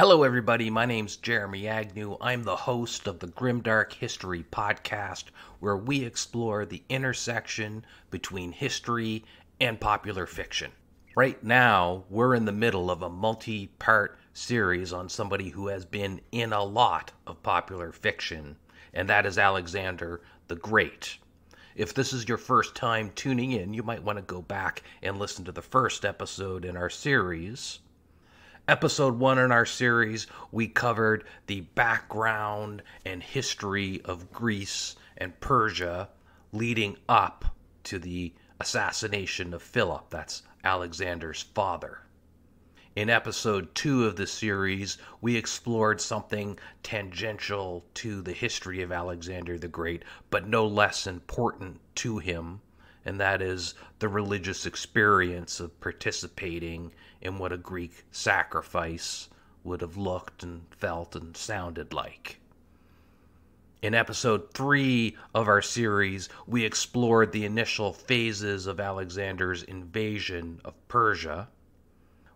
Hello, everybody. My name's Jeremy Agnew. I'm the host of the Grimdark History podcast, where we explore the intersection between history and popular fiction. Right now, we're in the middle of a multi part series on somebody who has been in a lot of popular fiction, and that is Alexander the Great. If this is your first time tuning in, you might want to go back and listen to the first episode in our series episode one in our series, we covered the background and history of Greece and Persia leading up to the assassination of Philip. That's Alexander's father. In episode two of the series, we explored something tangential to the history of Alexander the Great, but no less important to him, and that is the religious experience of participating in what a Greek sacrifice would have looked and felt and sounded like. In episode three of our series, we explored the initial phases of Alexander's invasion of Persia.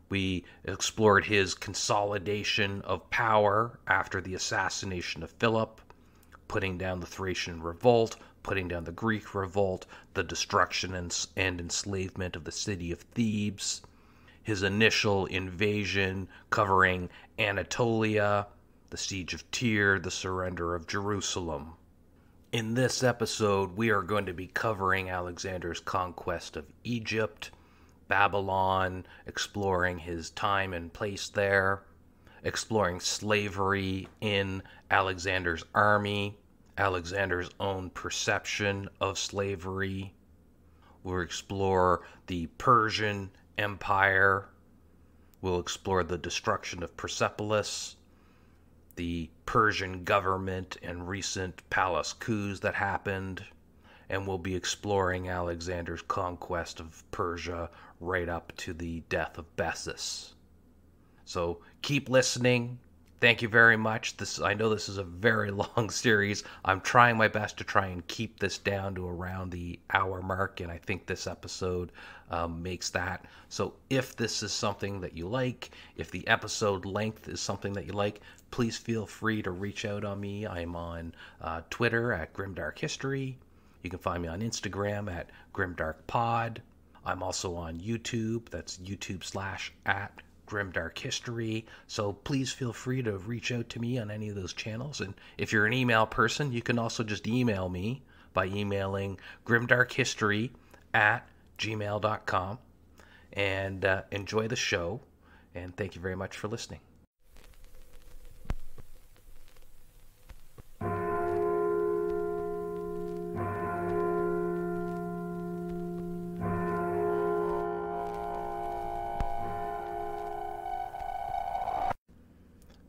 We explored his consolidation of power after the assassination of Philip, putting down the Thracian revolt, putting down the Greek revolt, the destruction and, and enslavement of the city of Thebes, his initial invasion covering Anatolia, the siege of Tyre, the surrender of Jerusalem. In this episode, we are going to be covering Alexander's conquest of Egypt, Babylon, exploring his time and place there, exploring slavery in Alexander's army, Alexander's own perception of slavery. We'll explore the Persian Empire. We'll explore the destruction of Persepolis, the Persian government and recent palace coups that happened, and we'll be exploring Alexander's conquest of Persia right up to the death of Bessus. So keep listening thank you very much. This I know this is a very long series. I'm trying my best to try and keep this down to around the hour mark, and I think this episode um, makes that. So if this is something that you like, if the episode length is something that you like, please feel free to reach out on me. I'm on uh, Twitter at Grimdark History. You can find me on Instagram at Grimdark Pod. I'm also on YouTube. That's YouTube slash at Grimdark History. So please feel free to reach out to me on any of those channels. And if you're an email person, you can also just email me by emailing grimdarkhistory at gmail.com. And uh, enjoy the show. And thank you very much for listening.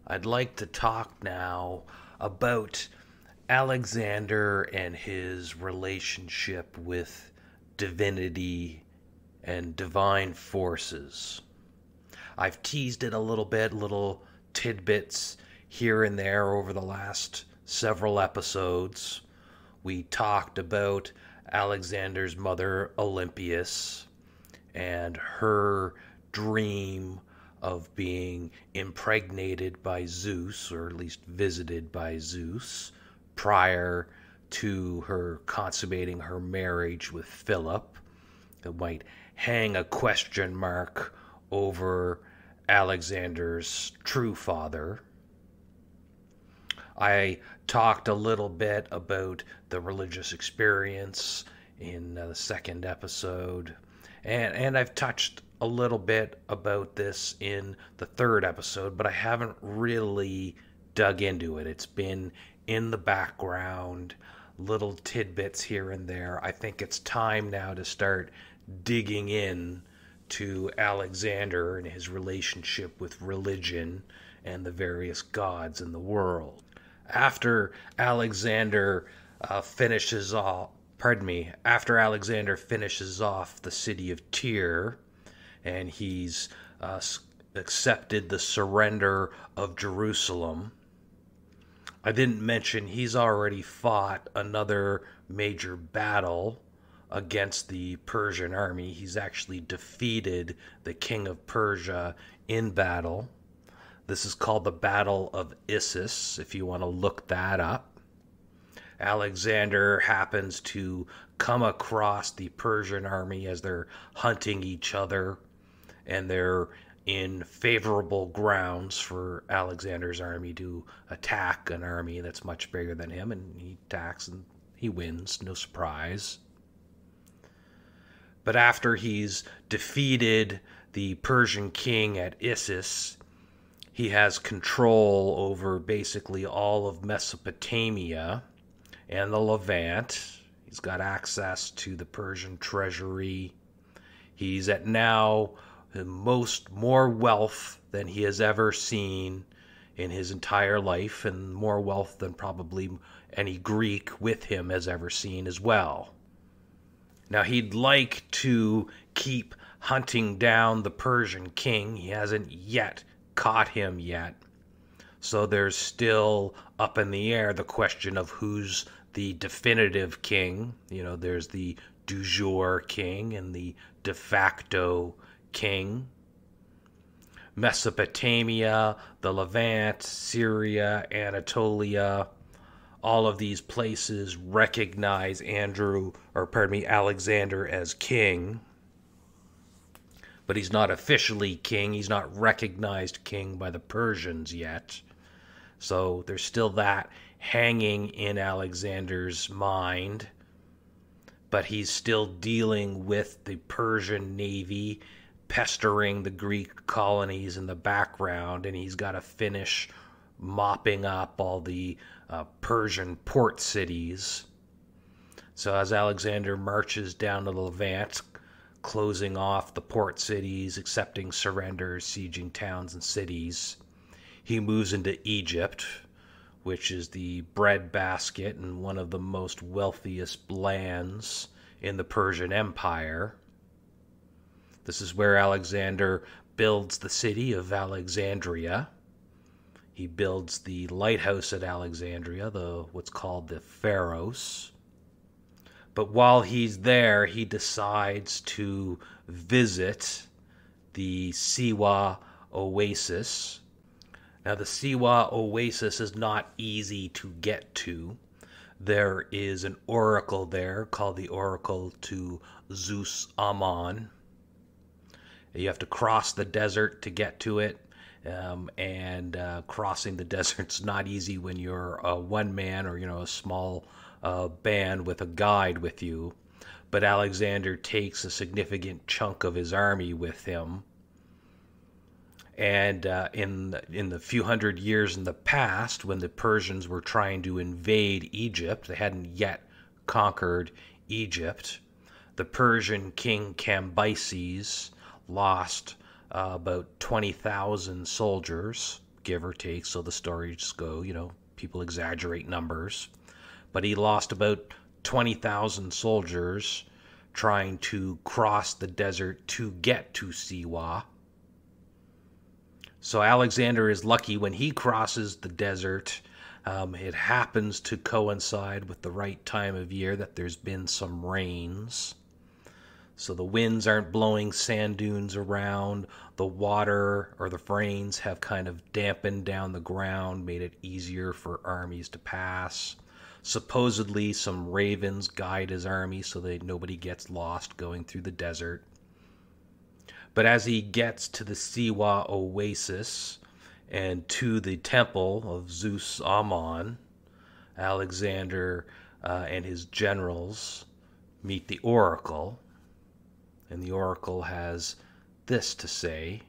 I'd like to talk now about Alexander and his relationship with divinity and divine forces. I've teased it a little bit, little tidbits here and there over the last several episodes. We talked about Alexander's mother, Olympias, and her dream of being impregnated by Zeus, or at least visited by Zeus, prior to her consummating her marriage with Philip. That might hang a question mark over Alexander's true father. I talked a little bit about the religious experience in uh, the second episode, and, and I've touched a little bit about this in the third episode, but I haven't really dug into it. It's been in the background, little tidbits here and there. I think it's time now to start digging in to Alexander and his relationship with religion and the various gods in the world. After Alexander uh, finishes off, pardon me, after Alexander finishes off the city of Tyre, and he's uh, accepted the surrender of Jerusalem. I didn't mention he's already fought another major battle against the Persian army. He's actually defeated the king of Persia in battle. This is called the Battle of Issus, if you want to look that up. Alexander happens to come across the Persian army as they're hunting each other, and they're in favorable grounds for Alexander's army to attack an army that's much bigger than him, and he attacks and he wins, no surprise. But after he's defeated the Persian king at Issus, he has control over basically all of Mesopotamia and the Levant. He's got access to the Persian treasury. He's at now most more wealth than he has ever seen in his entire life, and more wealth than probably any Greek with him has ever seen as well. Now, he'd like to keep hunting down the Persian king. He hasn't yet caught him yet. So there's still up in the air the question of who's the definitive king. You know, there's the du jour king and the de facto king. Mesopotamia, the Levant, Syria, Anatolia, all of these places recognize Andrew, or pardon me, Alexander as king. But he's not officially king. He's not recognized king by the Persians yet. So there's still that hanging in Alexander's mind. But he's still dealing with the Persian navy pestering the Greek colonies in the background, and he's got to finish mopping up all the uh, Persian port cities. So as Alexander marches down to the Levant, closing off the port cities, accepting surrenders, sieging towns and cities, he moves into Egypt, which is the breadbasket and one of the most wealthiest lands in the Persian Empire. This is where Alexander builds the city of Alexandria. He builds the lighthouse at Alexandria, the what's called the Pharos. But while he's there, he decides to visit the Siwa Oasis. Now, the Siwa Oasis is not easy to get to. There is an oracle there called the Oracle to Zeus Ammon. You have to cross the desert to get to it. Um, and uh, crossing the desert's not easy when you're a one man or you know a small uh, band with a guide with you. But Alexander takes a significant chunk of his army with him. And uh, in in the few hundred years in the past, when the Persians were trying to invade Egypt, they hadn't yet conquered Egypt. The Persian king Cambyses lost uh, about 20,000 soldiers, give or take. So the stories go, you know, people exaggerate numbers. But he lost about 20,000 soldiers trying to cross the desert to get to Siwa. So Alexander is lucky when he crosses the desert. Um, it happens to coincide with the right time of year that there's been some rains so the winds aren't blowing sand dunes around. The water or the rains have kind of dampened down the ground, made it easier for armies to pass. Supposedly, some ravens guide his army so that nobody gets lost going through the desert. But as he gets to the Siwa oasis and to the temple of Zeus Ammon, Alexander uh, and his generals meet the oracle and the oracle has this to say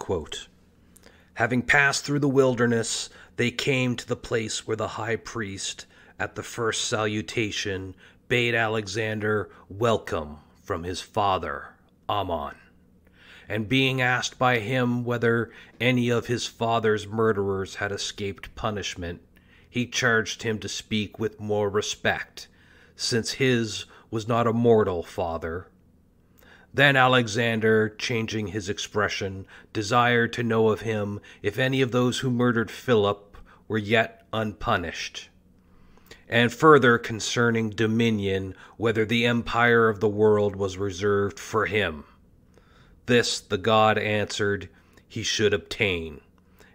quote, Having passed through the wilderness, they came to the place where the high priest, at the first salutation, bade Alexander welcome from his father, Ammon. And being asked by him whether any of his father's murderers had escaped punishment, he charged him to speak with more respect, since his was not a mortal father. Then Alexander, changing his expression, desired to know of him if any of those who murdered Philip were yet unpunished. And further concerning dominion, whether the empire of the world was reserved for him. This the god answered, he should obtain,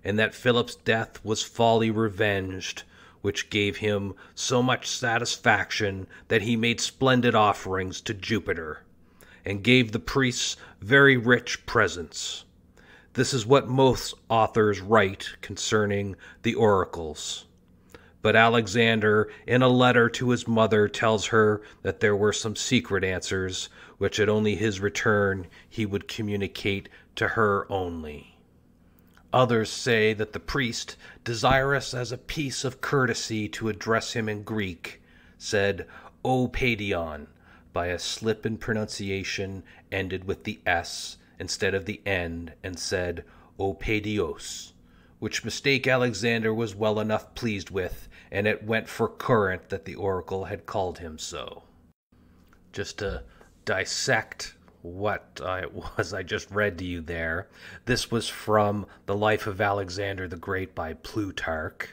and that Philip's death was folly revenged, which gave him so much satisfaction that he made splendid offerings to Jupiter, and gave the priests very rich presents. This is what most authors write concerning the oracles. But Alexander, in a letter to his mother, tells her that there were some secret answers, which at only his return he would communicate to her only. Others say that the priest, desirous as a piece of courtesy to address him in Greek, said O Paidion by a slip in pronunciation ended with the S instead of the N and said O Paidios, which mistake Alexander was well enough pleased with and it went for current that the oracle had called him so. Just to dissect what it was I just read to you there, this was from The Life of Alexander the Great by Plutarch.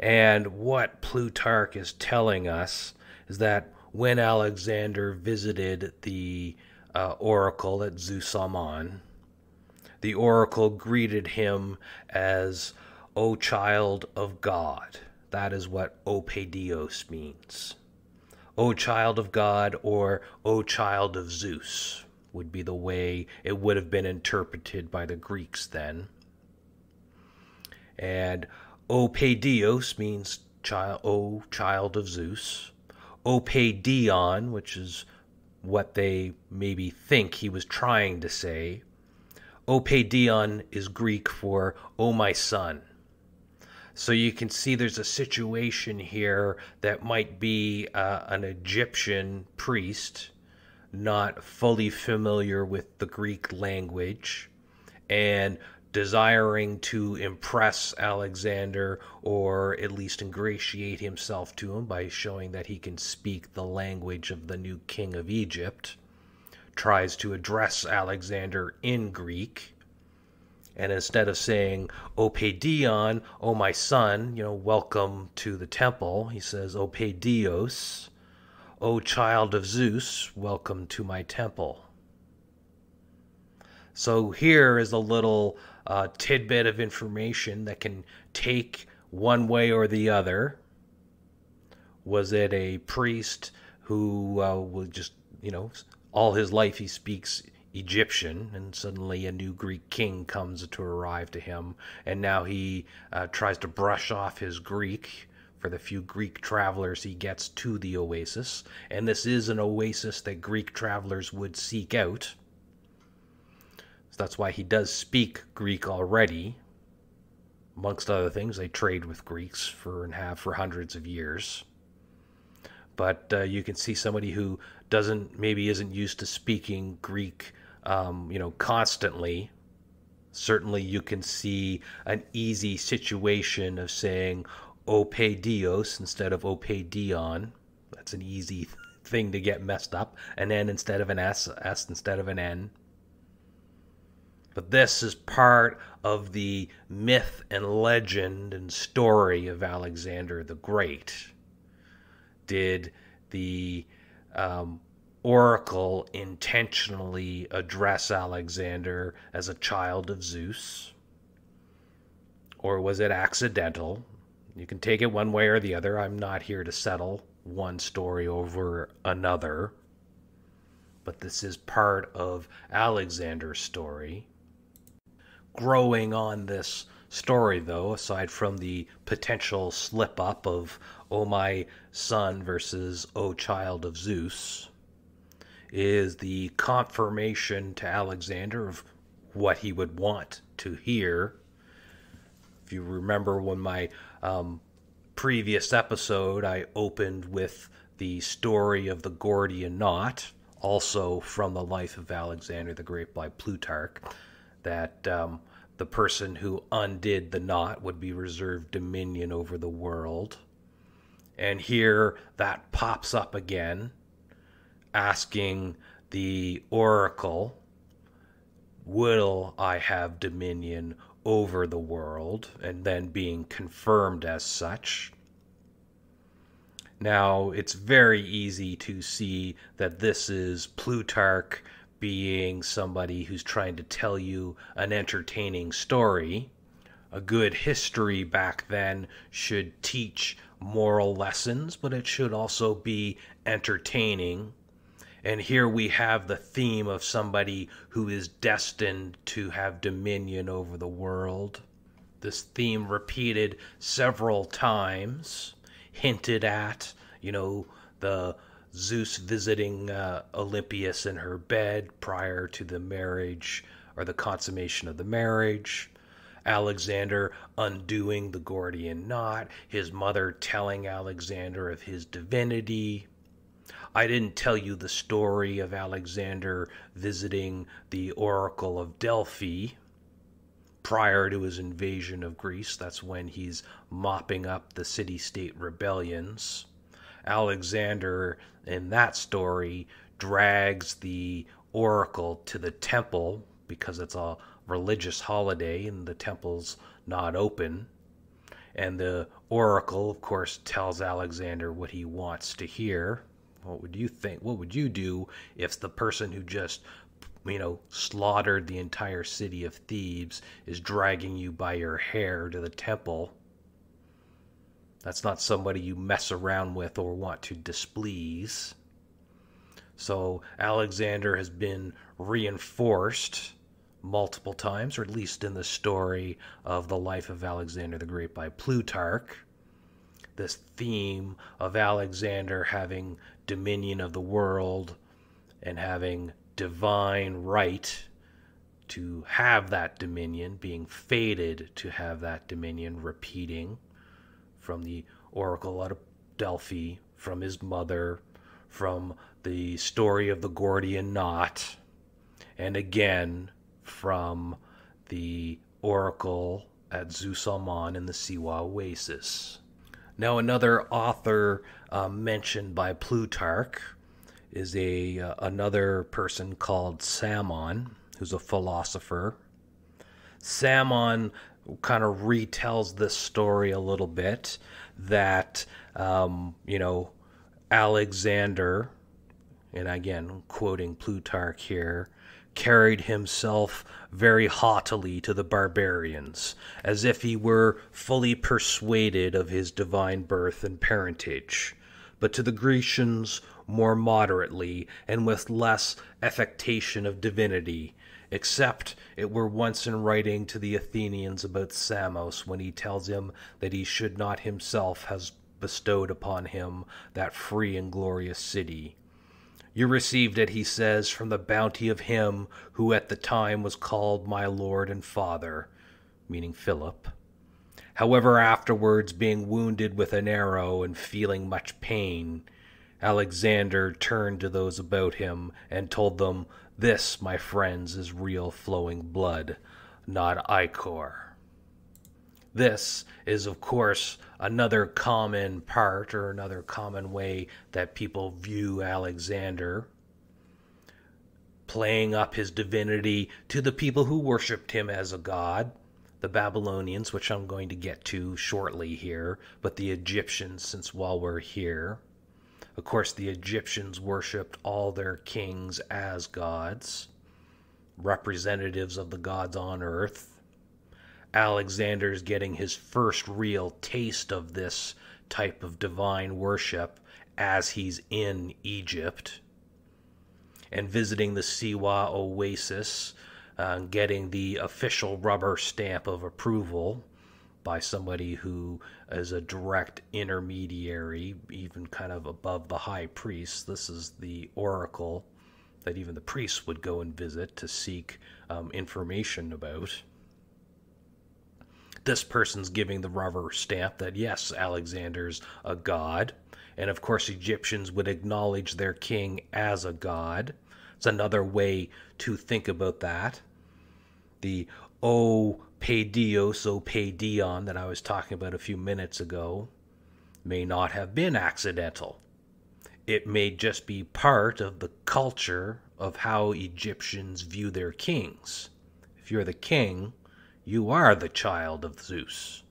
And what Plutarch is telling us is that when Alexander visited the uh, oracle at Zeus Ammon, the oracle greeted him as O child of God. That is what Opedios means. O child of God or O child of Zeus would be the way it would have been interpreted by the Greeks then. And O Opedios means child, O child of Zeus. O Opedion, which is what they maybe think he was trying to say. O Opedion is Greek for O my son. So you can see there's a situation here that might be uh, an Egyptian priest not fully familiar with the Greek language and desiring to impress Alexander or at least ingratiate himself to him by showing that he can speak the language of the new king of Egypt, tries to address Alexander in Greek and instead of saying, O Paidion, O my son, you know, welcome to the temple, he says, O O child of Zeus, welcome to my temple. So here is a little uh, tidbit of information that can take one way or the other. Was it a priest who uh, just, you know, all his life he speaks Egyptian, and suddenly a new Greek king comes to arrive to him, and now he uh, tries to brush off his Greek for the few Greek travelers he gets to the oasis, and this is an oasis that Greek travelers would seek out. So that's why he does speak Greek already. Amongst other things, they trade with Greeks for and have for hundreds of years. But uh, you can see somebody who doesn't maybe isn't used to speaking Greek um, you know, constantly, certainly you can see an easy situation of saying Ope Dios instead of Ope Dion. That's an easy thing to get messed up. An N instead of an S, S instead of an N. But this is part of the myth and legend and story of Alexander the Great. Did the um, Oracle intentionally address Alexander as a child of Zeus? Or was it accidental? You can take it one way or the other. I'm not here to settle one story over another. But this is part of Alexander's story. Growing on this story, though, aside from the potential slip up of Oh My Son versus Oh Child of Zeus, is the confirmation to Alexander of what he would want to hear. If you remember when my um, previous episode, I opened with the story of the Gordian knot, also from the life of Alexander the Great by Plutarch, that um, the person who undid the knot would be reserved dominion over the world. And here that pops up again asking the oracle, Will I have dominion over the world? and then being confirmed as such. Now, it's very easy to see that this is Plutarch being somebody who's trying to tell you an entertaining story. A good history back then should teach moral lessons, but it should also be entertaining. And here we have the theme of somebody who is destined to have dominion over the world. This theme repeated several times, hinted at, you know, the Zeus visiting uh, Olympias in her bed prior to the marriage or the consummation of the marriage. Alexander undoing the Gordian knot, his mother telling Alexander of his divinity. I didn't tell you the story of Alexander visiting the Oracle of Delphi prior to his invasion of Greece. That's when he's mopping up the city state rebellions. Alexander, in that story, drags the oracle to the temple because it's a religious holiday and the temple's not open. And the oracle, of course, tells Alexander what he wants to hear. What would you think? What would you do if the person who just, you know, slaughtered the entire city of Thebes is dragging you by your hair to the temple? That's not somebody you mess around with or want to displease. So Alexander has been reinforced multiple times, or at least in the story of the life of Alexander the Great by Plutarch. This theme of Alexander having dominion of the world and having divine right to have that dominion, being fated to have that dominion, repeating from the oracle at Delphi, from his mother, from the story of the Gordian knot, and again from the oracle at Zeus-Ammon in the Siwa Oasis. Now, another author uh, mentioned by Plutarch is a uh, another person called Psammon, who's a philosopher. Psammon kind of retells this story a little bit that um, you know Alexander, and again quoting Plutarch here, carried himself very haughtily to the barbarians, as if he were fully persuaded of his divine birth and parentage, but to the Grecians more moderately and with less affectation of divinity, except it were once in writing to the Athenians about Samos when he tells him that he should not himself have bestowed upon him that free and glorious city. You received it, he says, from the bounty of him who at the time was called my Lord and Father, meaning Philip. However, afterwards, being wounded with an arrow and feeling much pain, Alexander turned to those about him and told them, This, my friends, is real flowing blood, not ichor. This is, of course, another common part or another common way that people view Alexander, playing up his divinity to the people who worshipped him as a god, the Babylonians, which I'm going to get to shortly here, but the Egyptians, since while we're here. Of course, the Egyptians worshipped all their kings as gods, representatives of the gods on earth Alexander's getting his first real taste of this type of divine worship as he's in Egypt and visiting the Siwa Oasis, uh, getting the official rubber stamp of approval by somebody who is a direct intermediary, even kind of above the high priest. This is the oracle that even the priests would go and visit to seek um, information about this person's giving the rubber stamp that yes, Alexander's a god. And of course, Egyptians would acknowledge their king as a god. It's another way to think about that. The O Pe Dios, O Pe Dion that I was talking about a few minutes ago may not have been accidental. It may just be part of the culture of how Egyptians view their kings. If you're the king, you are the child of Zeus.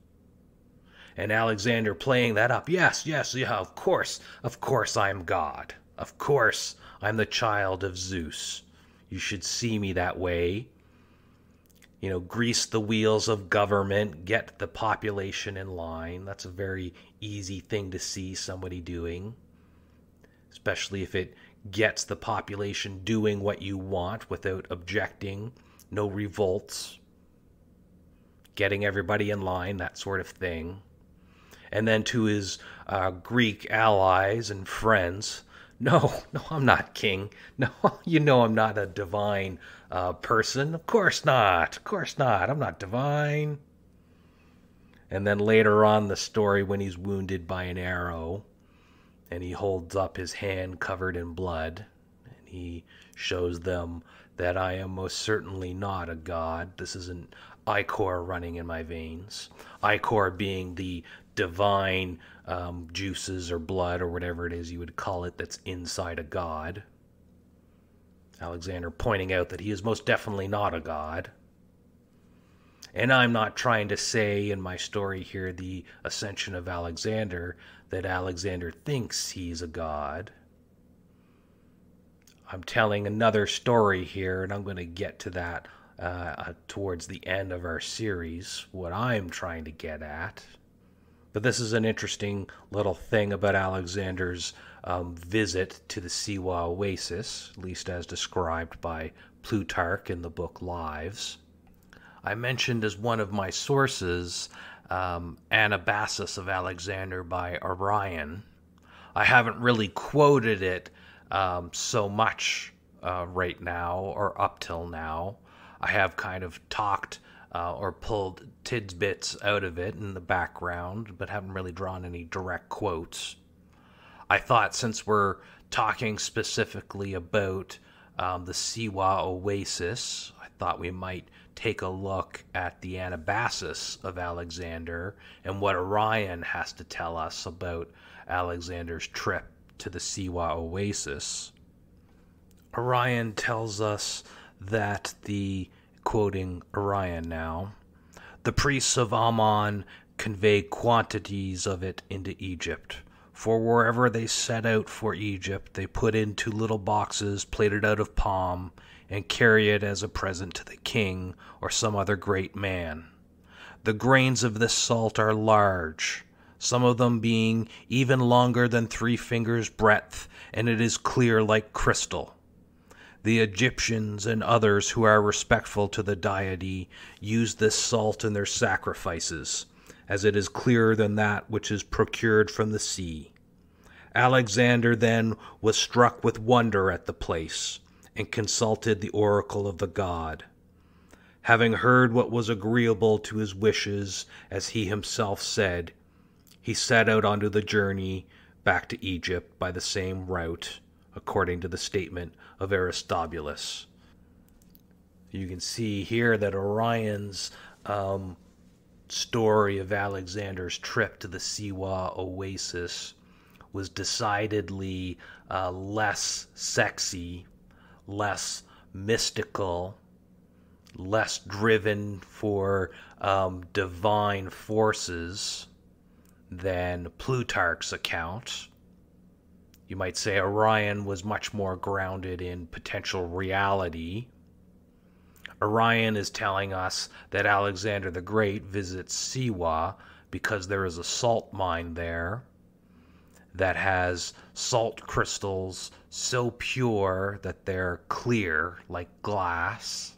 And Alexander playing that up. Yes, yes, yeah, of course. Of course I'm God. Of course I'm the child of Zeus. You should see me that way. You know, grease the wheels of government, get the population in line. That's a very easy thing to see somebody doing, especially if it gets the population doing what you want without objecting, no revolts, getting everybody in line, that sort of thing. And then to his uh, Greek allies and friends, no, no, I'm not king. No, you know I'm not a divine uh, person. Of course not. Of course not. I'm not divine. And then later on the story, when he's wounded by an arrow, and he holds up his hand covered in blood, and he shows them that I am most certainly not a god. This isn't ichor running in my veins. Ichor being the divine um, juices or blood or whatever it is you would call it that's inside a god. Alexander pointing out that he is most definitely not a god. And I'm not trying to say in my story here, the ascension of Alexander, that Alexander thinks he's a god. I'm telling another story here, and I'm going to get to that uh, uh, towards the end of our series, what I'm trying to get at. But this is an interesting little thing about Alexander's um, visit to the Siwa oasis, at least as described by Plutarch in the book Lives. I mentioned as one of my sources um, Anabasis of Alexander by Arrian. I haven't really quoted it um, so much uh, right now or up till now. I have kind of talked uh, or pulled tidbits out of it in the background, but haven't really drawn any direct quotes. I thought since we're talking specifically about um, the Siwa Oasis, I thought we might take a look at the Anabasis of Alexander and what Arrian has to tell us about Alexander's trip to the Siwa Oasis. Arrian tells us that the quoting Arrian now, the priests of Ammon convey quantities of it into Egypt. For wherever they set out for Egypt, they put into little boxes plated out of palm and carry it as a present to the king or some other great man. The grains of this salt are large, some of them being even longer than three fingers' breadth, and it is clear like crystal. The Egyptians and others who are respectful to the deity use this salt in their sacrifices, as it is clearer than that which is procured from the sea. Alexander then was struck with wonder at the place, and consulted the oracle of the god. Having heard what was agreeable to his wishes, as he himself said, he set out onto the journey back to Egypt by the same route, according to the statement of Aristobulus. You can see here that Arrian's um, story of Alexander's trip to the Siwa oasis was decidedly uh, less sexy, less mystical, less driven for um, divine forces than Plutarch's account you might say Arrian was much more grounded in potential reality. Arrian is telling us that Alexander the Great visits Siwa because there is a salt mine there that has salt crystals so pure that they're clear like glass,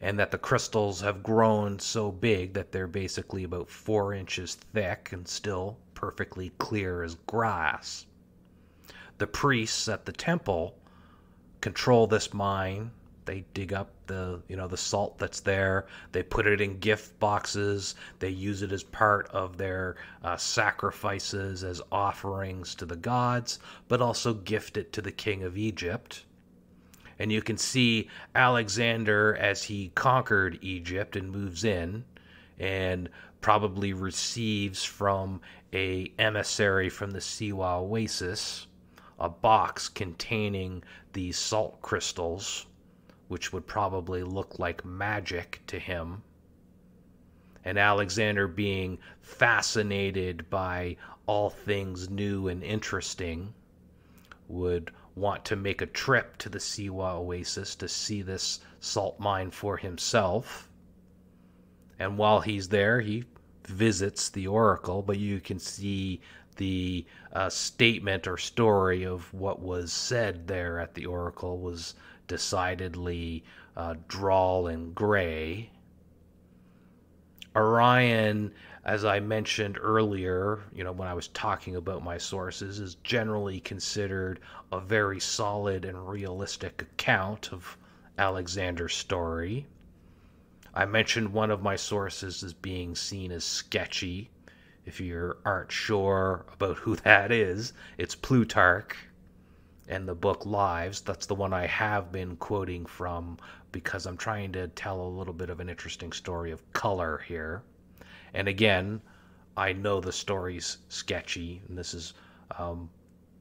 and that the crystals have grown so big that they're basically about four inches thick and still perfectly clear as glass the priests at the temple control this mine. They dig up the you know the salt that's there. They put it in gift boxes. They use it as part of their uh, sacrifices as offerings to the gods, but also gift it to the king of Egypt. And you can see Alexander as he conquered Egypt and moves in, and probably receives from a emissary from the Siwa Oasis a box containing these salt crystals, which would probably look like magic to him. And Alexander, being fascinated by all things new and interesting, would want to make a trip to the Siwa Oasis to see this salt mine for himself. And while he's there, he visits the oracle, but you can see the uh, statement or story of what was said there at the oracle was decidedly uh, drawl and gray. Arrian, as I mentioned earlier, you know, when I was talking about my sources, is generally considered a very solid and realistic account of Alexander's story. I mentioned one of my sources as being seen as sketchy. If you aren't sure about who that is, it's Plutarch and the book Lives. That's the one I have been quoting from because I'm trying to tell a little bit of an interesting story of color here. And again, I know the story's sketchy, and this is, um,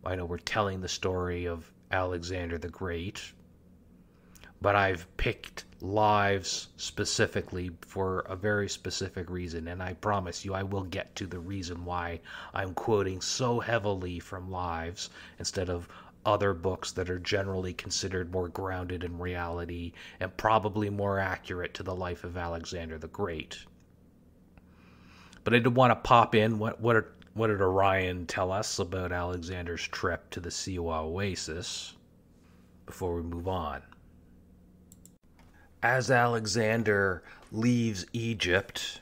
I know we're telling the story of Alexander the Great, but I've picked lives specifically for a very specific reason, and I promise you I will get to the reason why I'm quoting so heavily from lives instead of other books that are generally considered more grounded in reality and probably more accurate to the life of Alexander the Great. But I did want to pop in what what what did Arrian tell us about Alexander's trip to the Siwa Oasis before we move on? As Alexander leaves Egypt,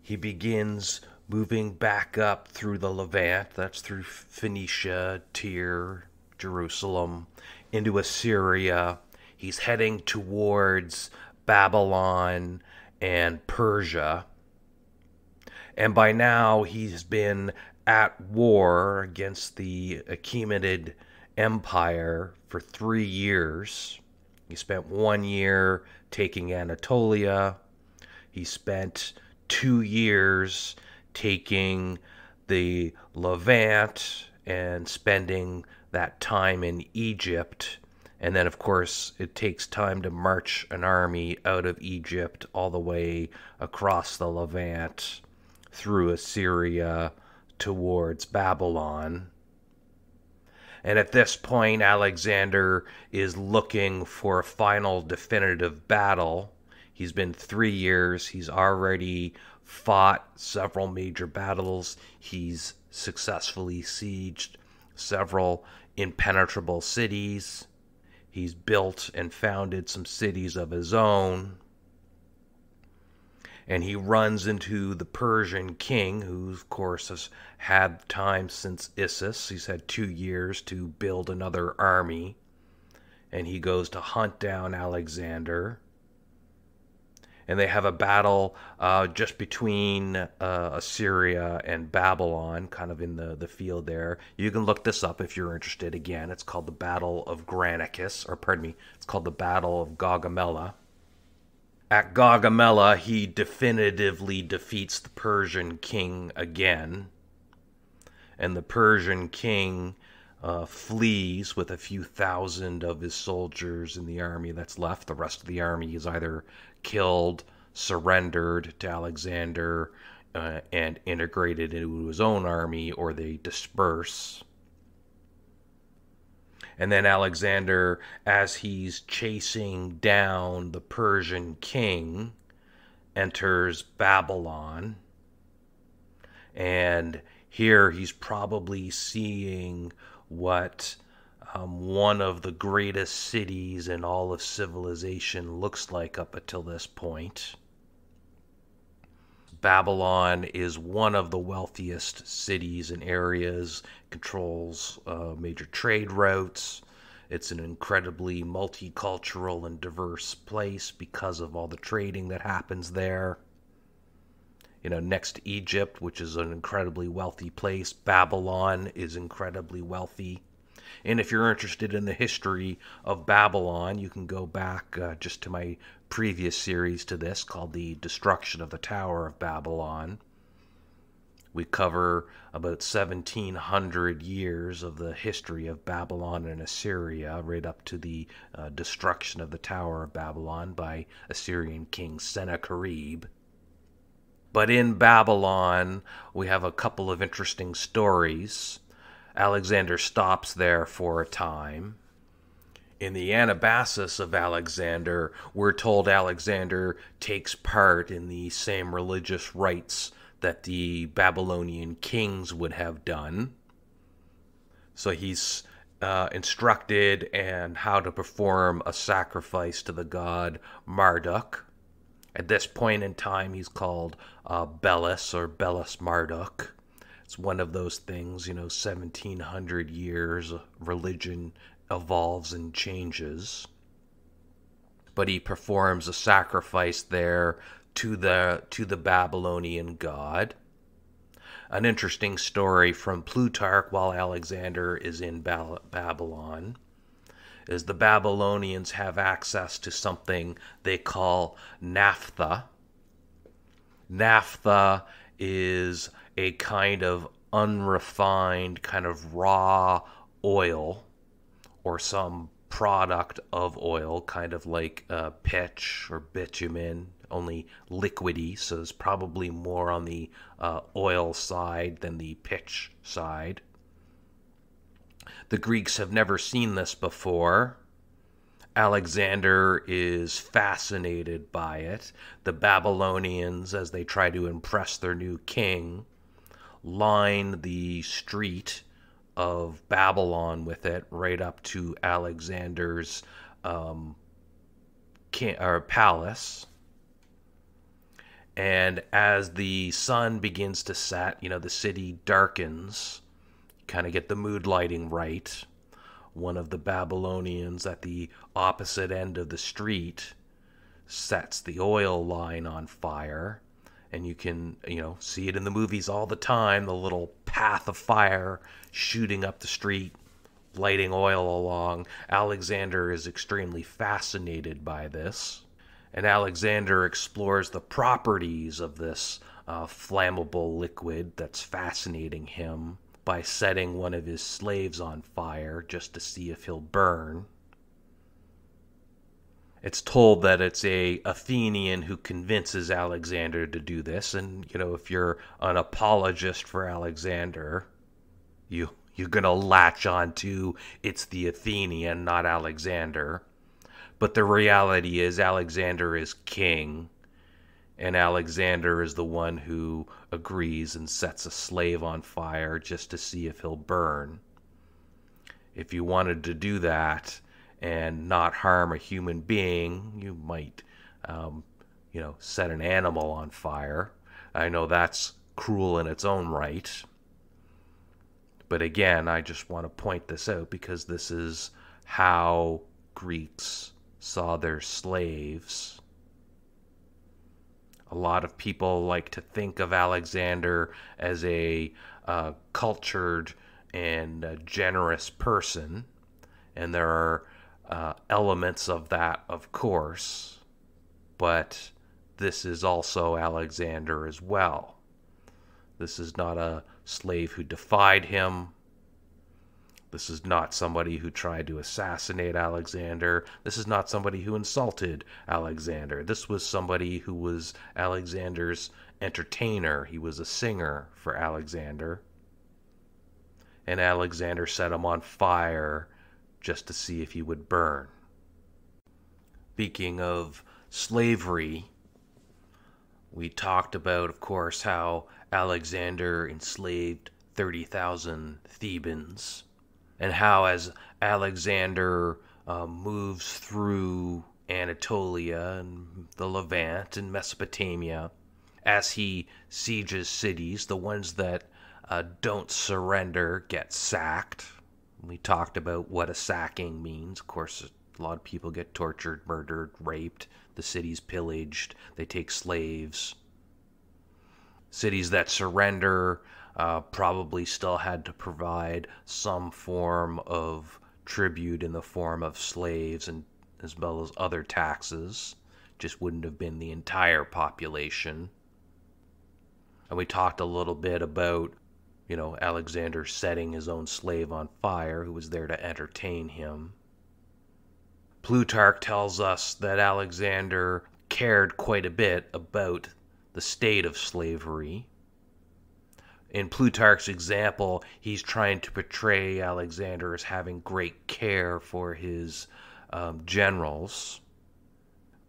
he begins moving back up through the Levant, that's through Phoenicia, Tyre, Jerusalem, into Assyria. He's heading towards Babylon and Persia. And by now, he's been at war against the Achaemenid Empire for three years. He spent one year taking Anatolia. He spent two years taking the Levant and spending that time in Egypt. And then, of course, it takes time to march an army out of Egypt all the way across the Levant through Assyria towards Babylon. And at this point, Alexander is looking for a final definitive battle. He's been three years. He's already fought several major battles. He's successfully sieged several impenetrable cities. He's built and founded some cities of his own. And he runs into the Persian king, who, of course, has had time since Issus. He's had two years to build another army. And he goes to hunt down Alexander and they have a battle uh, just between uh, Assyria and Babylon, kind of in the, the field there. You can look this up if you're interested. Again, it's called the Battle of Granicus, or pardon me, it's called the Battle of Gaugamela. At Gaugamela, he definitively defeats the Persian king again, and the Persian king uh, flees with a few thousand of his soldiers in the army that's left. The rest of the army is either killed, surrendered to Alexander, uh, and integrated into his own army, or they disperse. And then Alexander, as he's chasing down the Persian king, enters Babylon. And here he's probably seeing what um, one of the greatest cities in all of civilization looks like up until this point. Babylon is one of the wealthiest cities and areas, controls uh, major trade routes. It's an incredibly multicultural and diverse place because of all the trading that happens there. You know, next to Egypt, which is an incredibly wealthy place, Babylon is incredibly wealthy. And if you're interested in the history of Babylon, you can go back uh, just to my previous series to this called The Destruction of the Tower of Babylon. We cover about 1700 years of the history of Babylon and Assyria, right up to the uh, destruction of the Tower of Babylon by Assyrian king Sennacherib. But in Babylon, we have a couple of interesting stories. Alexander stops there for a time. In the Anabasis of Alexander, we're told Alexander takes part in the same religious rites that the Babylonian kings would have done. So he's uh, instructed and how to perform a sacrifice to the god Marduk. At this point in time, he's called uh, Belus or Belus Marduk. It's one of those things, you know, 1700 years, religion evolves and changes. But he performs a sacrifice there to the to the Babylonian god an interesting story from Plutarch while Alexander is in Babylon is the Babylonians have access to something they call naphtha. Naphtha is a kind of unrefined, kind of raw oil or some product of oil, kind of like uh, pitch or bitumen, only liquidy, so it's probably more on the uh, oil side than the pitch side. The Greeks have never seen this before. Alexander is fascinated by it. The Babylonians, as they try to impress their new king, line the street of Babylon with it right up to Alexander's um, or palace. And as the sun begins to set, you know, the city darkens. Kind of get the mood lighting right. One of the Babylonians at the opposite end of the street sets the oil line on fire. And you can, you know, see it in the movies all the time the little path of fire shooting up the street, lighting oil along. Alexander is extremely fascinated by this and Alexander explores the properties of this uh, flammable liquid that's fascinating him by setting one of his slaves on fire just to see if he'll burn. It's told that it's a Athenian who convinces Alexander to do this, and you know if you're an apologist for Alexander, you you're gonna latch on to it's the Athenian, not Alexander. But the reality is, Alexander is king, and Alexander is the one who agrees and sets a slave on fire just to see if he'll burn. If you wanted to do that and not harm a human being, you might, um, you know, set an animal on fire. I know that's cruel in its own right. But again, I just want to point this out because this is how Greeks saw their slaves. A lot of people like to think of Alexander as a uh, cultured and uh, generous person, and there are uh, elements of that, of course, but this is also Alexander as well. This is not a slave who defied him this is not somebody who tried to assassinate Alexander. This is not somebody who insulted Alexander. This was somebody who was Alexander's entertainer. He was a singer for Alexander. And Alexander set him on fire just to see if he would burn. Speaking of slavery, we talked about, of course, how Alexander enslaved 30,000 Thebans and how as Alexander uh, moves through Anatolia and the Levant and Mesopotamia, as he sieges cities, the ones that uh, don't surrender get sacked. We talked about what a sacking means. Of course, a lot of people get tortured, murdered, raped. The city's pillaged. They take slaves. Cities that surrender uh, probably still had to provide some form of tribute in the form of slaves and as well as other taxes. Just wouldn't have been the entire population. And we talked a little bit about, you know, Alexander setting his own slave on fire who was there to entertain him. Plutarch tells us that Alexander cared quite a bit about the state of slavery in Plutarch's example, he's trying to portray Alexander as having great care for his um, generals.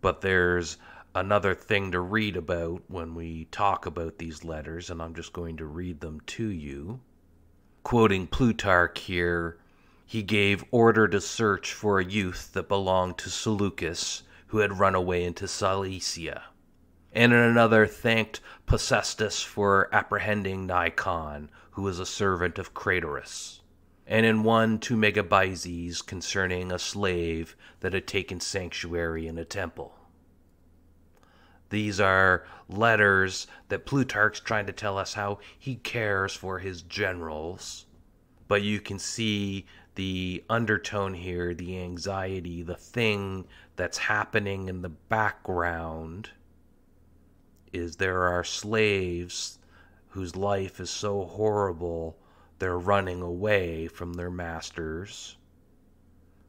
But there's another thing to read about when we talk about these letters, and I'm just going to read them to you. Quoting Plutarch here, he gave order to search for a youth that belonged to Seleucus, who had run away into Cilicia and in another thanked Peucestas for apprehending Nikon, who was a servant of Craterus, and in one to Megabyzus concerning a slave that had taken sanctuary in a temple. These are letters that Plutarch's trying to tell us how he cares for his generals. But you can see the undertone here, the anxiety, the thing that's happening in the background is there are slaves whose life is so horrible they're running away from their masters.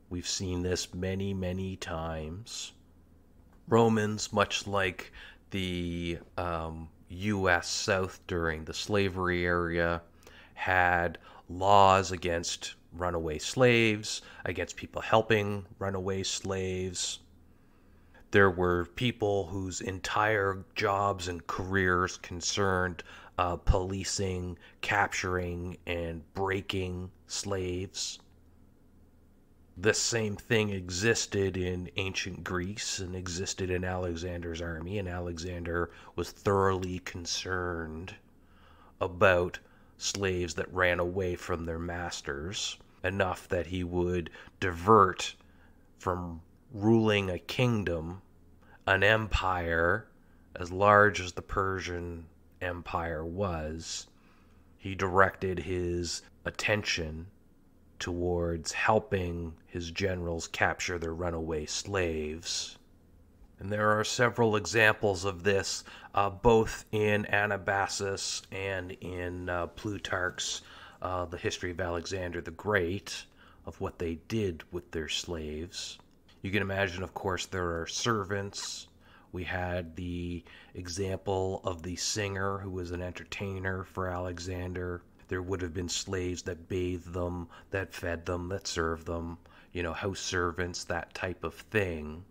We've seen this many, many times. Romans, much like the um, U.S. South during the slavery era, had laws against runaway slaves, against people helping runaway slaves there were people whose entire jobs and careers concerned uh, policing, capturing, and breaking slaves. The same thing existed in ancient Greece and existed in Alexander's army, and Alexander was thoroughly concerned about slaves that ran away from their masters, enough that he would divert from ruling a kingdom, an empire as large as the Persian Empire was, he directed his attention towards helping his generals capture their runaway slaves. And there are several examples of this, uh, both in Anabasis and in uh, Plutarch's uh, The History of Alexander the Great, of what they did with their slaves. You can imagine, of course, there are servants. We had the example of the singer who was an entertainer for Alexander. There would have been slaves that bathed them, that fed them, that served them, you know, house servants, that type of thing.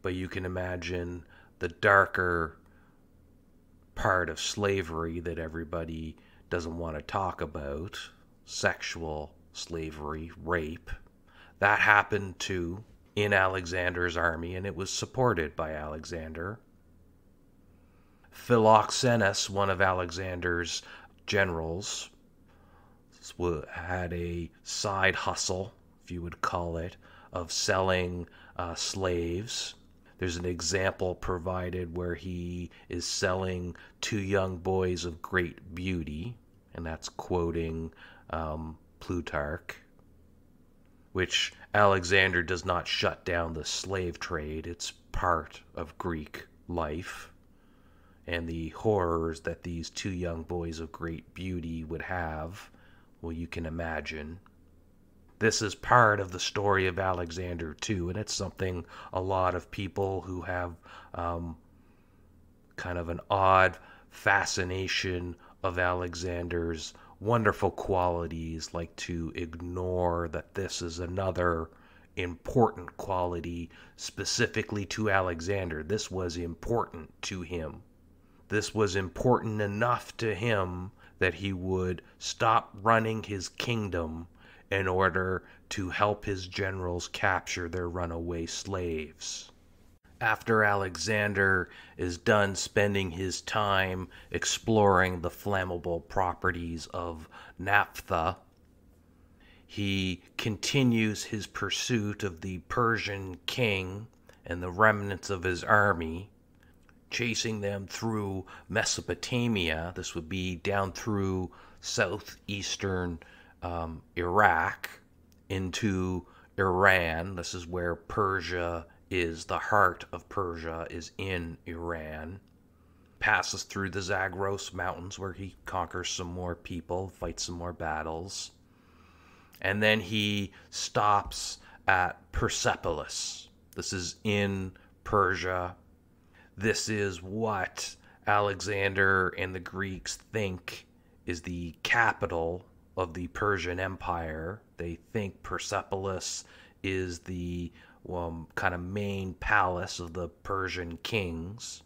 But you can imagine the darker part of slavery that everybody doesn't want to talk about sexual slavery, rape. That happened too in Alexander's army, and it was supported by Alexander. Philoxenus, one of Alexander's generals, had a side hustle, if you would call it, of selling uh, slaves. There's an example provided where he is selling two young boys of great beauty, and that's quoting um, Plutarch which Alexander does not shut down the slave trade. It's part of Greek life. And the horrors that these two young boys of great beauty would have, well, you can imagine. This is part of the story of Alexander, too, and it's something a lot of people who have um, kind of an odd fascination of Alexander's wonderful qualities like to ignore that this is another important quality specifically to Alexander. This was important to him. This was important enough to him that he would stop running his kingdom in order to help his generals capture their runaway slaves after Alexander is done spending his time exploring the flammable properties of naphtha, he continues his pursuit of the Persian king and the remnants of his army, chasing them through Mesopotamia. This would be down through southeastern um, Iraq into Iran. This is where Persia is the heart of Persia, is in Iran. Passes through the Zagros Mountains where he conquers some more people, fights some more battles. And then he stops at Persepolis. This is in Persia. This is what Alexander and the Greeks think is the capital of the Persian Empire. They think Persepolis is the um, kind of main palace of the Persian kings.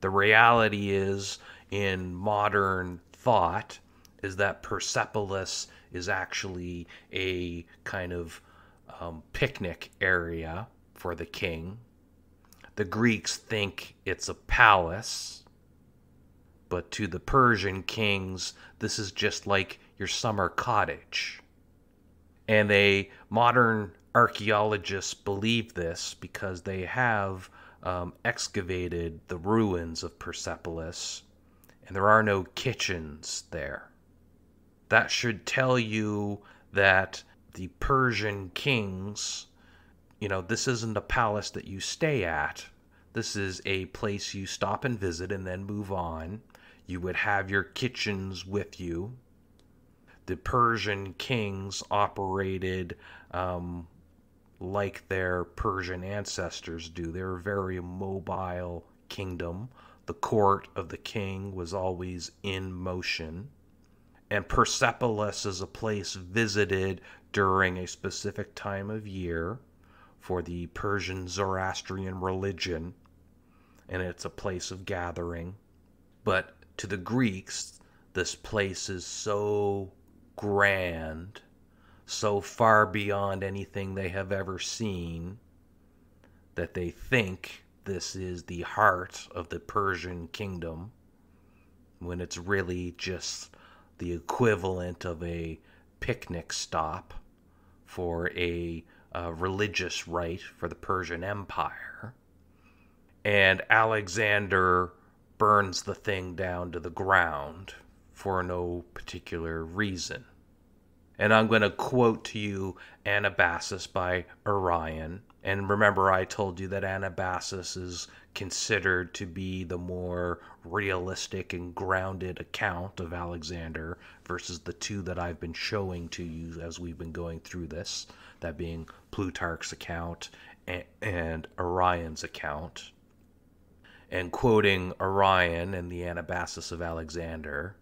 The reality is, in modern thought, is that Persepolis is actually a kind of um, picnic area for the king. The Greeks think it's a palace, but to the Persian kings, this is just like your summer cottage. And they modern archaeologists believe this because they have um, excavated the ruins of Persepolis, and there are no kitchens there. That should tell you that the Persian kings, you know, this isn't a palace that you stay at. This is a place you stop and visit and then move on. You would have your kitchens with you. The Persian kings operated um, like their Persian ancestors do. They a very mobile kingdom. The court of the king was always in motion. And Persepolis is a place visited during a specific time of year for the Persian Zoroastrian religion, and it's a place of gathering. But to the Greeks, this place is so grand, so far beyond anything they have ever seen, that they think this is the heart of the Persian kingdom, when it's really just the equivalent of a picnic stop for a religious rite for the Persian Empire. And Alexander burns the thing down to the ground for no particular reason. And I'm going to quote to you Anabasis by Arrian. And remember, I told you that Anabasis is considered to be the more realistic and grounded account of Alexander versus the two that I've been showing to you as we've been going through this, that being Plutarch's account and, Arrian's account. And quoting Arrian and the Anabasis of Alexander,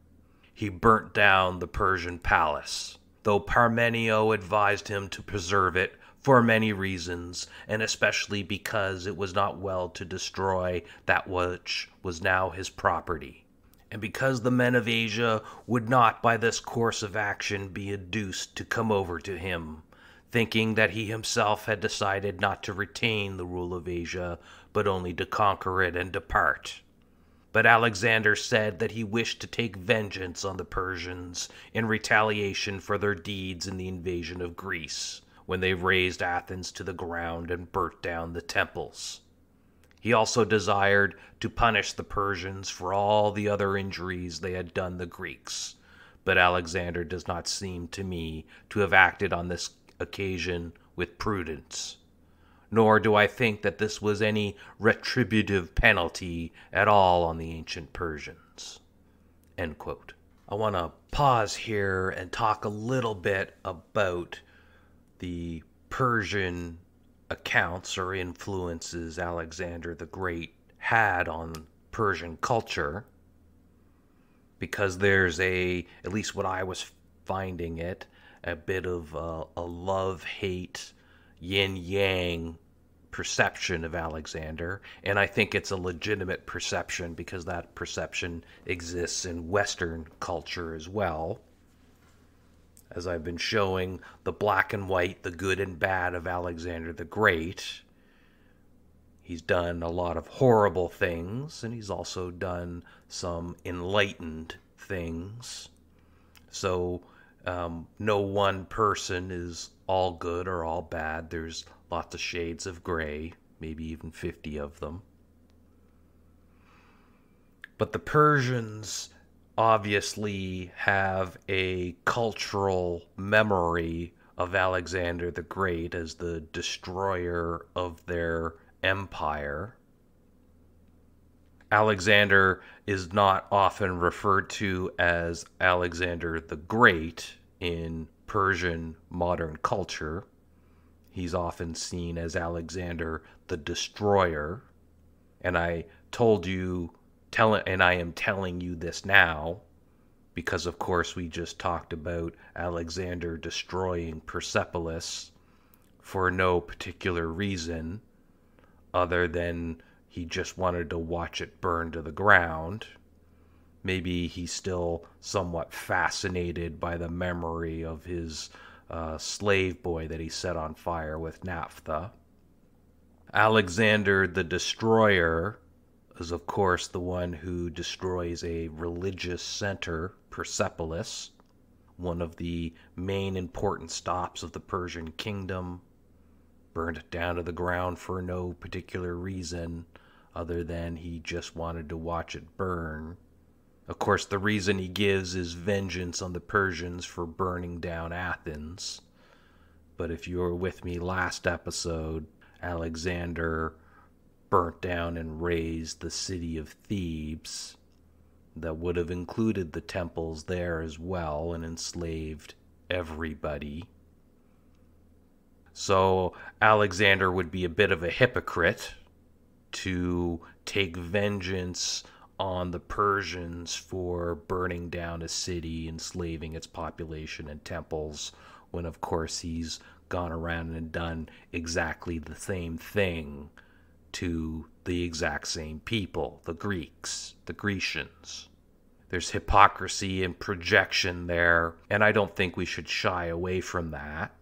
he burnt down the Persian palace, though Parmenio advised him to preserve it for many reasons, and especially because it was not well to destroy that which was now his property, and because the men of Asia would not by this course of action be induced to come over to him, thinking that he himself had decided not to retain the rule of Asia, but only to conquer it and depart. But Alexander said that he wished to take vengeance on the Persians in retaliation for their deeds in the invasion of Greece when they razed Athens to the ground and burnt down the temples. He also desired to punish the Persians for all the other injuries they had done the Greeks, but Alexander does not seem to me to have acted on this occasion with prudence. Nor do I think that this was any retributive penalty at all on the ancient Persians. I want to pause here and talk a little bit about the Persian accounts or influences Alexander the Great had on Persian culture because there's a at least what I was finding it a bit of a, a love hate yin yang perception of Alexander and I think it's a legitimate perception because that perception exists in western culture as well as I've been showing the black and white, the good and bad of Alexander the Great. He's done a lot of horrible things, and he's also done some enlightened things. So, um, no one person is all good or all bad. There's lots of shades of gray, maybe even 50 of them. But the Persians obviously have a cultural memory of Alexander the Great as the destroyer of their empire. Alexander is not often referred to as Alexander the Great in Persian modern culture. He's often seen as Alexander the Destroyer. And I told you tell and I am telling you this now because of course we just talked about Alexander destroying Persepolis for no particular reason other than he just wanted to watch it burn to the ground. Maybe he's still somewhat fascinated by the memory of his uh, slave boy that he set on fire with naphtha. Alexander the Destroyer is, of course, the one who destroys a religious center, Persepolis, one of the main important stops of the Persian kingdom, burned down to the ground for no particular reason other than he just wanted to watch it burn. Of course, the reason he gives is vengeance on the Persians for burning down Athens. But if you were with me last episode, Alexander burnt down and razed the city of Thebes. That would have included the temples there as well and enslaved everybody. So Alexander would be a bit of a hypocrite to take vengeance on the Persians for burning down a city, enslaving its population and temples, when of course he's gone around and done exactly the same thing to the exact same people, the Greeks, the Grecians. There's hypocrisy and projection there, and I don't think we should shy away from that.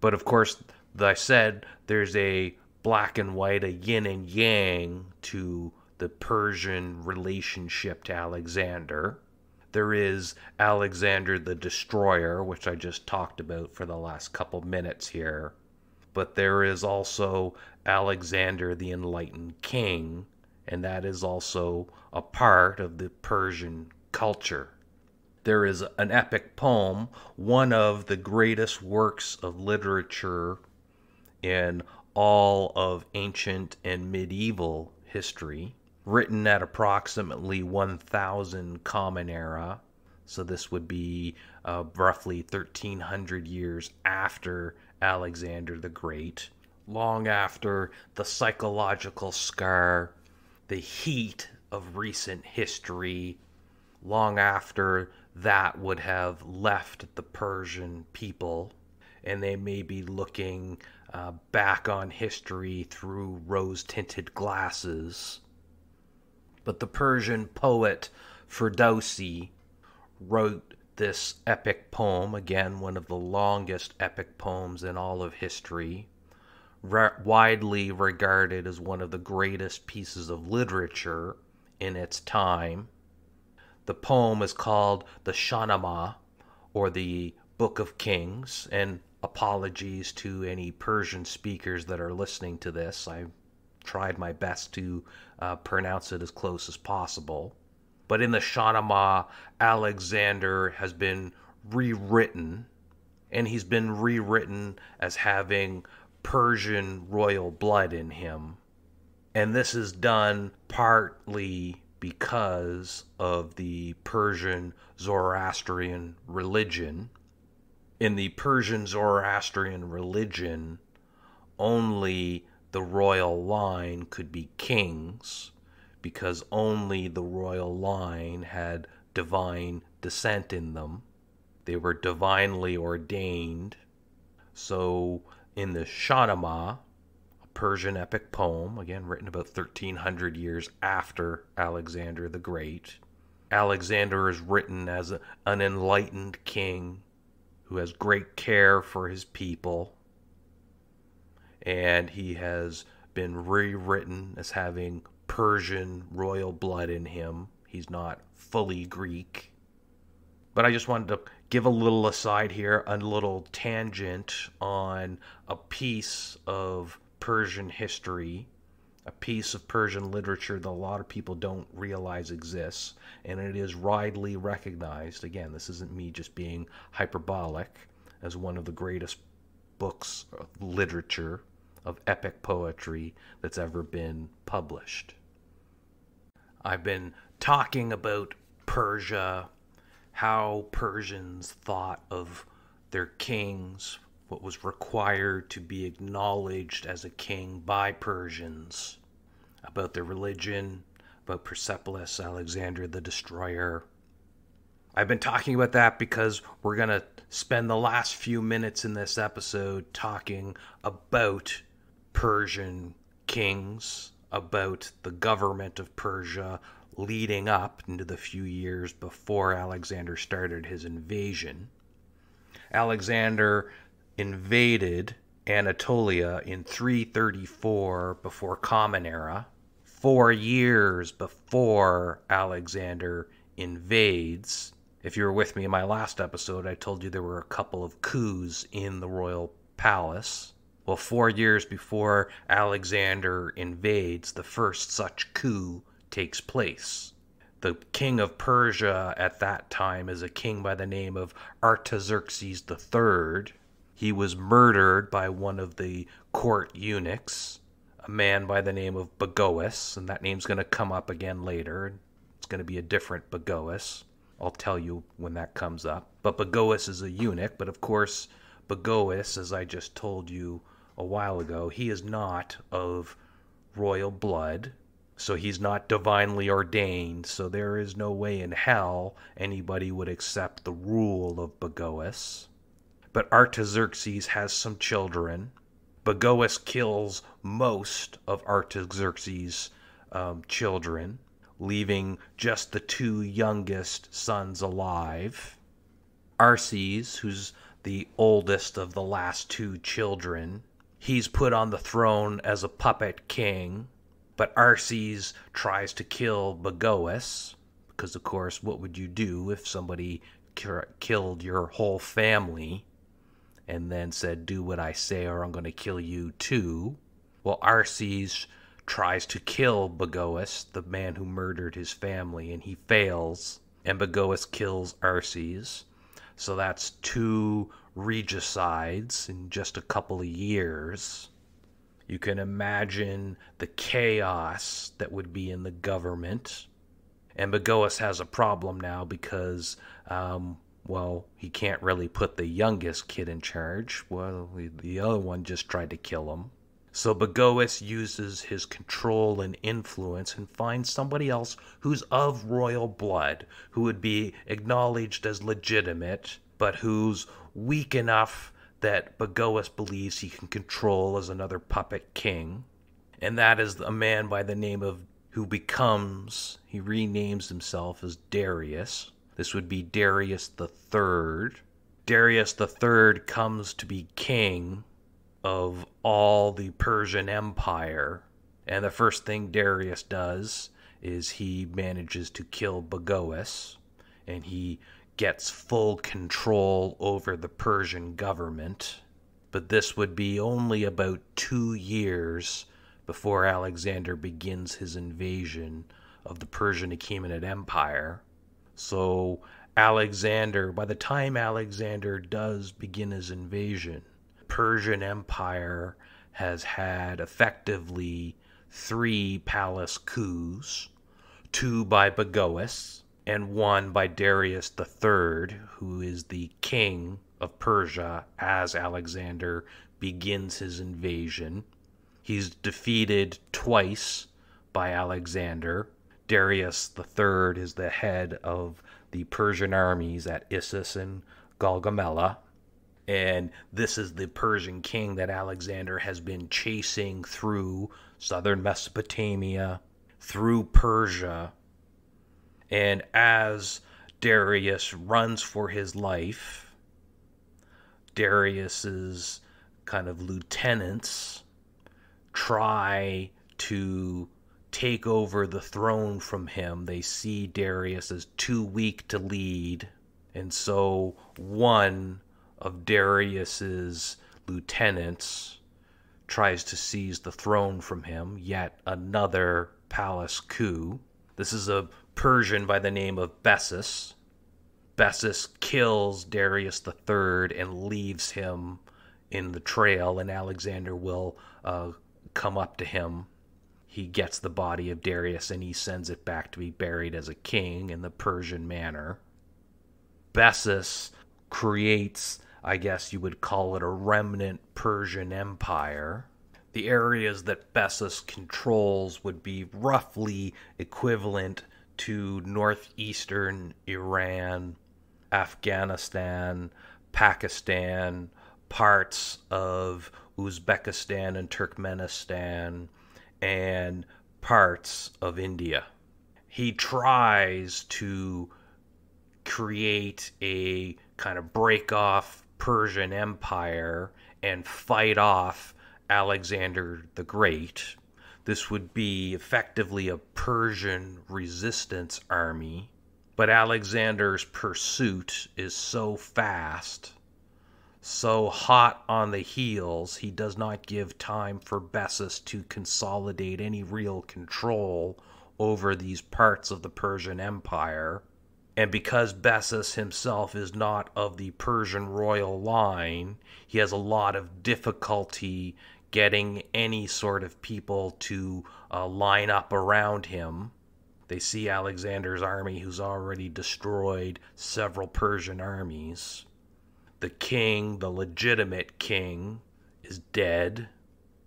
But of course, I said, there's a black and white, a yin and yang to the Persian relationship to Alexander. There is Alexander the Destroyer, which I just talked about for the last couple minutes here. But there is also Alexander the Enlightened King, and that is also a part of the Persian culture. There is an epic poem, one of the greatest works of literature in all of ancient and medieval history written at approximately 1000 Common Era. So this would be uh, roughly 1300 years after Alexander the Great, long after the psychological scar, the heat of recent history, long after that would have left the Persian people, and they may be looking uh, back on history through rose tinted glasses but the Persian poet Ferdowsi wrote this epic poem, again, one of the longest epic poems in all of history, re- widely regarded as one of the greatest pieces of literature in its time. The poem is called the Shahnameh, or the Book of Kings, and apologies to any Persian speakers that are listening to this. I tried my best to uh, pronounce it as close as possible. But in the Shahnameh, Alexander has been rewritten, and he's been rewritten as having Persian royal blood in him. And this is done partly because of the Persian Zoroastrian religion. In the Persian Zoroastrian religion, only the royal line could be kings because only the royal line had divine descent in them. They were divinely ordained. So, in the Shahnameh, a Persian epic poem, again written about 1300 years after Alexander the Great, Alexander is written as an enlightened king who has great care for his people and he has been rewritten as having Persian royal blood in him. He's not fully Greek. But I just wanted to give a little aside here, a little tangent on a piece of Persian history, a piece of Persian literature that a lot of people don't realize exists, and it is widely recognized. Again, this isn't me just being hyperbolic, as one of the greatest books of literature of epic poetry that's ever been published. I've been talking about Persia, how Persians thought of their kings, what was required to be acknowledged as a king by Persians, about their religion, about Persepolis, Alexander the Destroyer. I've been talking about that because we're going to spend the last few minutes in this episode talking about Persian kings, about the government of Persia leading up into the few years before Alexander started his invasion. Alexander invaded Anatolia in 334 before Common Era, four years before Alexander invades if you were with me in my last episode, I told you there were a couple of coups in the royal palace. Well, four years before Alexander invades, the first such coup takes place. The king of Persia at that time is a king by the name of Artaxerxes III. He was murdered by one of the court eunuchs, a man by the name of Bagoas, and that name's going to come up again later. It's going to be a different Bagoas. I'll tell you when that comes up. But Bagoas is a eunuch, but of course, Bagoas, as I just told you a while ago, he is not of royal blood. So he's not divinely ordained, so there is no way in hell anybody would accept the rule of Bagoas. But Artaxerxes has some children. Bagoas kills most of Artaxerxes' um, children leaving just the two youngest sons alive. Arses, who's the oldest of the last two children, he's put on the throne as a puppet king, but Arses tries to kill Bagoas, because, of course, what would you do if somebody killed your whole family and then said, Do what I say, or I'm going to kill you too? Well, Arses tries to kill Bagoas, the man who murdered his family, and he fails, and Bagoas kills Arses. So that's two regicides in just a couple of years. You can imagine the chaos that would be in the government. And Bagoas has a problem now because, um, well, he can't really put the youngest kid in charge. Well, the other one just tried to kill him. So Bagoas uses his control and influence and finds somebody else who's of royal blood, who would be acknowledged as legitimate, but who's weak enough that Bagoas believes he can control as another puppet king. And that is a man by the name of who becomes, he renames himself as Darius. This would be Darius Third. Darius Third comes to be king of all the Persian Empire. And the first thing Darius does is he manages to kill Bagoas and he gets full control over the Persian government. But this would be only about two years before Alexander begins his invasion of the Persian Achaemenid Empire. So, Alexander, by the time Alexander does begin his invasion, Persian Empire has had effectively three palace coups two by Bagoas and one by Darius III, who is the king of Persia as Alexander begins his invasion. He's defeated twice by Alexander. Darius III is the head of the Persian armies at Issus and Gaugamela and this is the Persian king that Alexander has been chasing through southern Mesopotamia, through Persia. And as Darius runs for his life, Darius's kind of lieutenants try to take over the throne from him. They see Darius as too weak to lead. And so one of Darius's lieutenants tries to seize the throne from him, yet another palace coup. This is a Persian by the name of Bessus. Bessus kills Darius III and leaves him in the trail, and Alexander will uh, come up to him. He gets the body of Darius and he sends it back to be buried as a king in the Persian manner. Bessus creates I guess you would call it a remnant Persian Empire. The areas that Bessus controls would be roughly equivalent to northeastern Iran, Afghanistan, Pakistan, parts of Uzbekistan and Turkmenistan, and parts of India. He tries to create a kind of break off Persian Empire and fight off Alexander the Great. This would be effectively a Persian resistance army. But Alexander's pursuit is so fast, so hot on the heels, he does not give time for Bessus to consolidate any real control over these parts of the Persian Empire. And because Bessus himself is not of the Persian royal line, he has a lot of difficulty getting any sort of people to uh, line up around him. They see Alexander's army, who's already destroyed several Persian armies. The king, the legitimate king, is dead.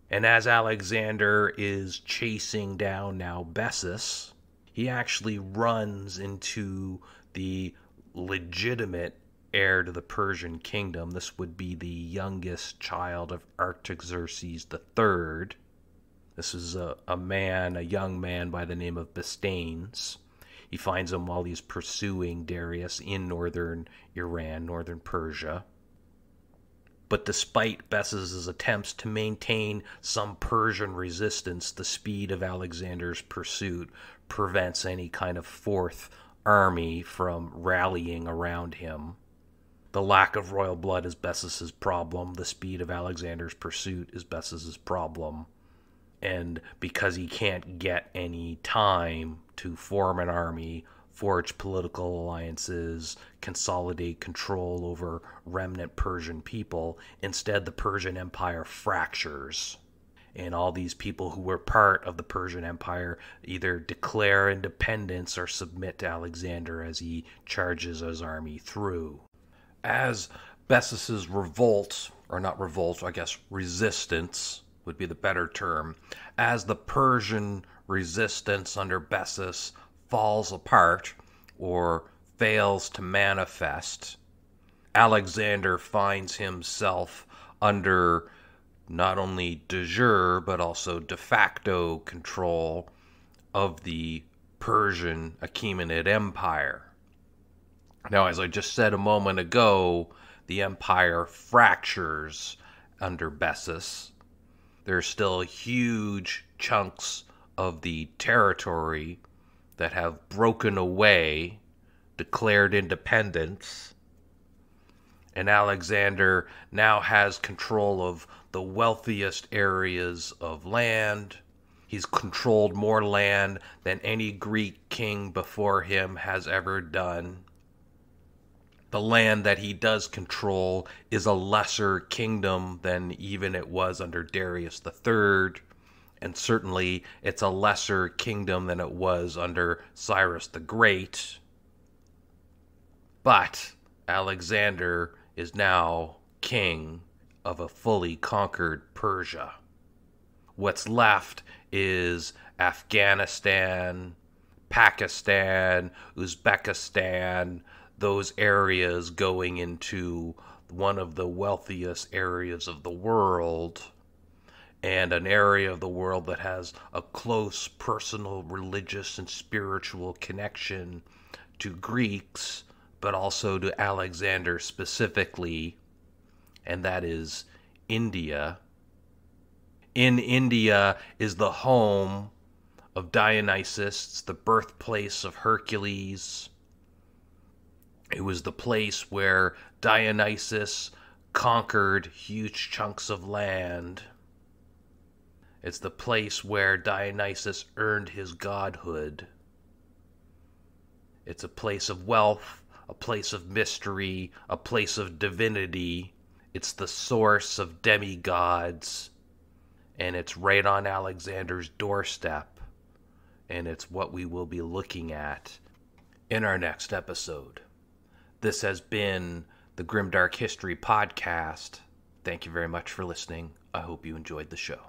And as Alexander is chasing down now Bessus, he actually runs into the legitimate heir to the Persian kingdom. This would be the youngest child of Artaxerxes III. This is a, a man, a young man by the name of Bistanes. He finds him while he's pursuing Darius in northern Iran, northern Persia. But despite Bessus's attempts to maintain some Persian resistance, the speed of Alexander's pursuit prevents any kind of fourth army from rallying around him. The lack of royal blood is Bessus's problem. The speed of Alexander's pursuit is Bessus's problem. And because he can't get any time to form an army, forge political alliances, consolidate control over remnant Persian people, instead the Persian Empire fractures and all these people who were part of the Persian Empire either declare independence or submit to Alexander as he charges his army through. As Bessus's revolt, or not revolt, I guess resistance would be the better term, as the Persian resistance under Bessus falls apart or fails to manifest, Alexander finds himself under not only de jure but also de facto control of the Persian Achaemenid Empire. Now, as I just said a moment ago, the empire fractures under Bessus. There's still huge chunks of the territory that have broken away, declared independence, and Alexander now has control of the wealthiest areas of land. He's controlled more land than any Greek king before him has ever done. The land that he does control is a lesser kingdom than even it was under Darius III, and certainly it's a lesser kingdom than it was under Cyrus the Great. But Alexander is now king of a fully conquered Persia. What's left is Afghanistan, Pakistan, Uzbekistan, those areas going into one of the wealthiest areas of the world and an area of the world that has a close personal religious and spiritual connection to Greeks, but also to Alexander specifically and that is India. In India is the home of Dionysus, the birthplace of Hercules. It was the place where Dionysus conquered huge chunks of land. It's the place where Dionysus earned his godhood. It's a place of wealth, a place of mystery, a place of divinity, it's the source of demigods, and it's right on Alexander's doorstep, and it's what we will be looking at in our next episode. This has been the Grimdark History Podcast. Thank you very much for listening. I hope you enjoyed the show.